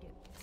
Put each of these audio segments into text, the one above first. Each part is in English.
forget.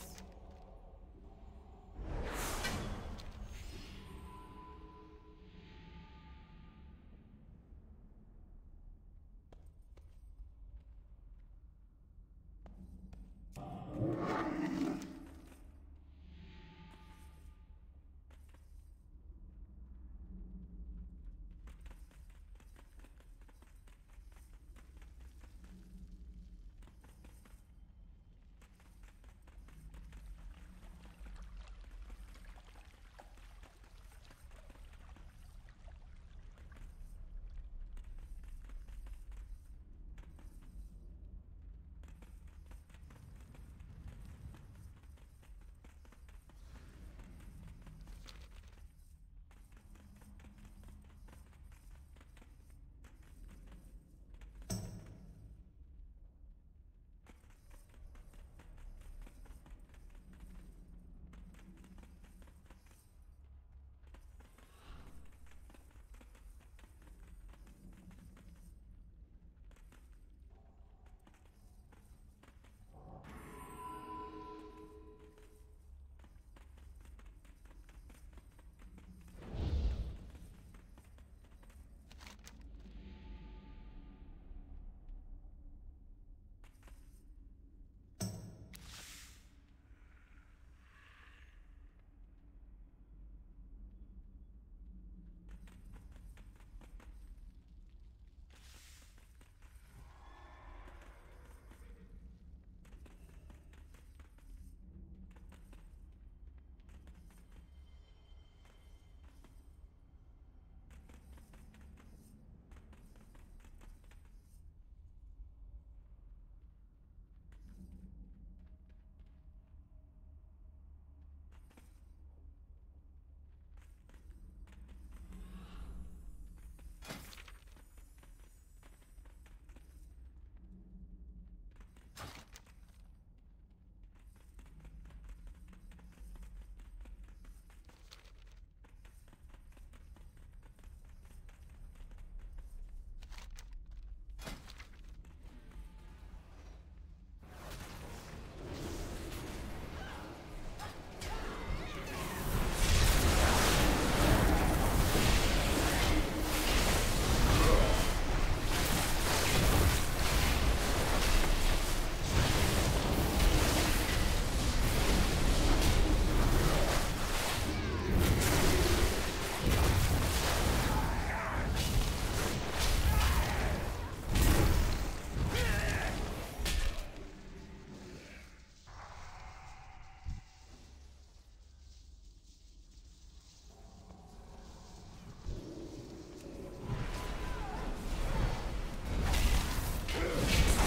Fire!